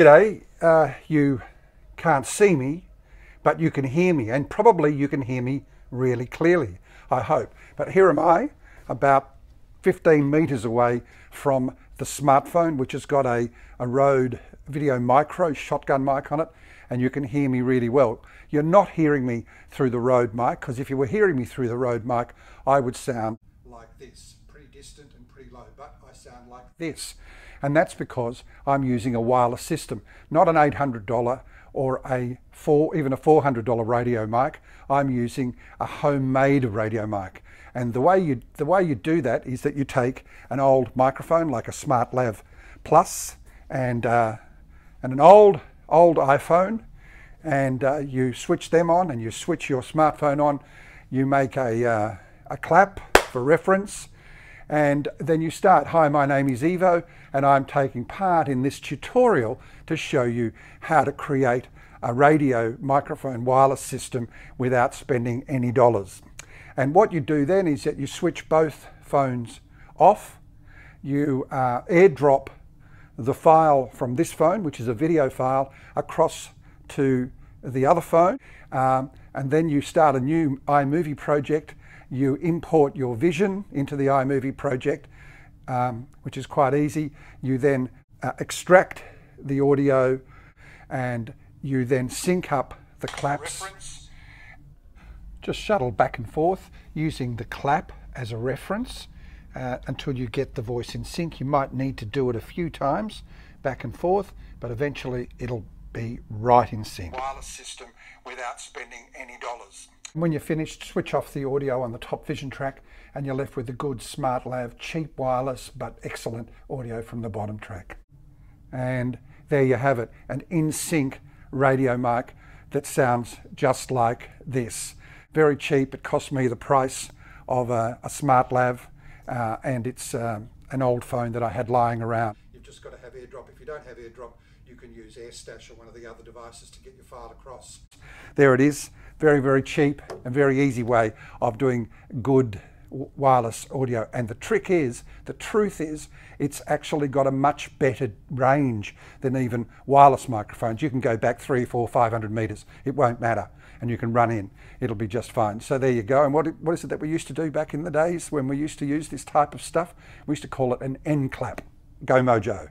G'day, uh, you can't see me, but you can hear me, and probably you can hear me really clearly, I hope. But here am I, about 15 metres away from the smartphone, which has got a, a Rode Video Micro shotgun mic on it, and you can hear me really well. You're not hearing me through the Rode mic, because if you were hearing me through the Rode mic, I would sound like this, distant and pretty low, but I sound like this and that's because I'm using a wireless system, not an $800 or a four, even a $400 radio mic. I'm using a homemade radio mic. And the way you the way you do that is that you take an old microphone like a SmartLav Plus and uh, and an old old iPhone, and uh, you switch them on, and you switch your smartphone on. You make a uh, a clap for reference, and then you start. Hi, my name is Ivo and I'm taking part in this tutorial to show you how to create a radio microphone wireless system without spending any dollars. And what you do then is that you switch both phones off, you uh, airdrop the file from this phone, which is a video file, across to the other phone, um, and then you start a new iMovie project you import your vision into the iMovie project, um, which is quite easy. You then uh, extract the audio and you then sync up the claps. Reference. Just shuttle back and forth using the clap as a reference uh, until you get the voice in sync. You might need to do it a few times back and forth, but eventually it'll be right in sync. Wireless system without spending any dollars. When you're finished, switch off the audio on the top vision track and you're left with a good Smart SmartLav, cheap wireless but excellent audio from the bottom track. And there you have it, an in-sync radio mic that sounds just like this. Very cheap, it cost me the price of a, a SmartLav uh, and it's um, an old phone that I had lying around. You've just got to have AirDrop. If you don't have AirDrop, you can use AirStash or one of the other devices to get your file across. There it is very, very cheap and very easy way of doing good wireless audio. And the trick is, the truth is, it's actually got a much better range than even wireless microphones. You can go back three, four, 500 meters. It won't matter. And you can run in. It'll be just fine. So there you go. And what, what is it that we used to do back in the days when we used to use this type of stuff? We used to call it an end clap. Go Mojo.